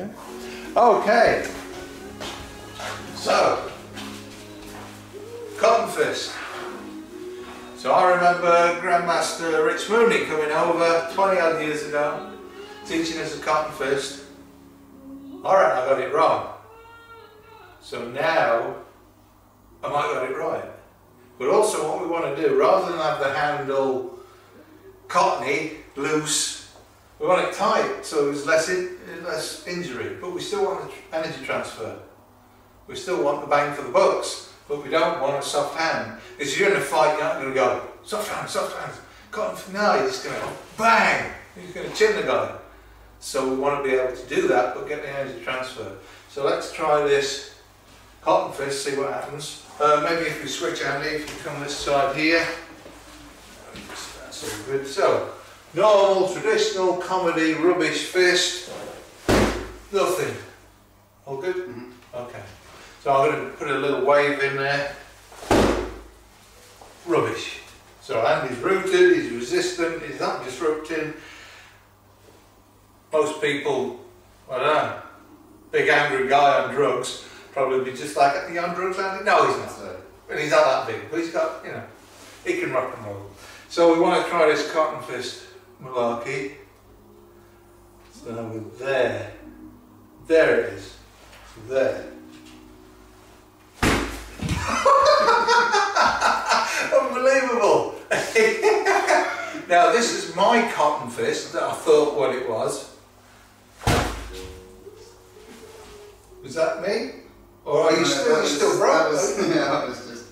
Okay, so cotton fist. So I remember Grandmaster Rich Mooney coming over 20 odd years ago, teaching us a cotton fist. Alright, I got it wrong. So now I might got it right. But also what we want to do, rather than have the handle cottony, loose, we want it tight so there's less, in, less injury, but we still want the energy transfer. We still want the bang for the bucks, but we don't want a soft hand. If you're in a fight, you're not going to go, soft hand, soft hand, cotton, no, you're just going to bang, you're going to chin the guy. So we want to be able to do that, but get the energy transfer. So let's try this cotton fist, see what happens. Uh, maybe if we switch Andy, if you come this side here. That's all good. So, Normal, traditional, comedy, rubbish fist. Nothing. All good? Mm -hmm. Okay. So I'm going to put a little wave in there. Rubbish. So Andy's rooted, he's resistant, he's not disrupting. Most people, I don't know, big angry guy on drugs, probably be just like, are you on drugs, Andy? No, he's not. And he's not that big, but he's got, you know, he can rock and roll. So we want to try this cotton fist malarkey. So we're there. There it is. There. Unbelievable! now this is my cotton fist that I thought what it was. Was that me? Or are you no, still, you still broke? Yeah, was just,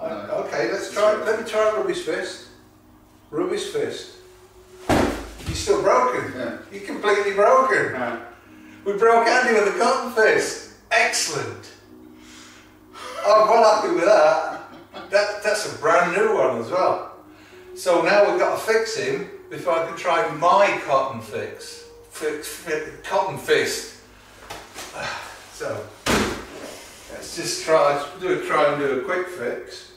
no. Okay, let's try. Let me try Ruby's fist. Ruby's fist. You're still broken. Yeah. You're completely broken. Yeah. We broke Andy with a cotton fist. Excellent. Oh, I'm well happy with that. that. That's a brand new one as well. So now we've got to fix him before I can try my cotton fix. fix, fix cotton fist. So let's just try, do a, try and do a quick fix.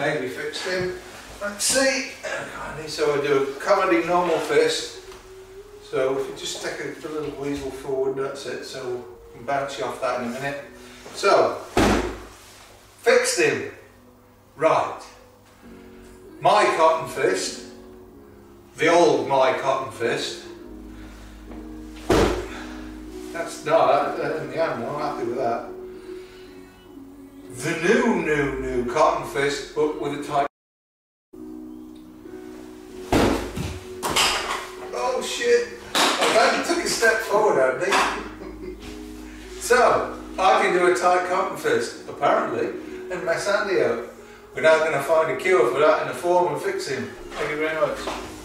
Maybe fix him. Let's see. So I do a comedy normal fist. So if you just take a, little weasel forward, that's it. So we can bounce you off that in a minute. So, fixed him. Right. My cotton fist. The old my cotton fist. That's no, that, in the end, I'm happy with that the new, new, cotton fist, but with a tight. Oh shit! I'm glad you took a step forward, Andy. so, I can do a tight cotton fist, apparently, and mess Andy up. We're now going to find a cure for that in the form of fixing. Thank you very much.